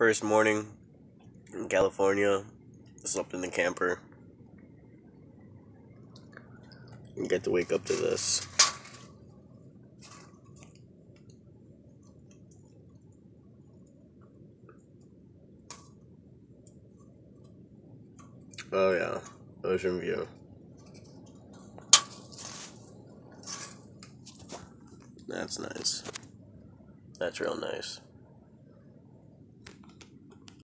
First morning in California. Slept in the camper. And get to wake up to this. Oh yeah, ocean view. That's nice. That's real nice.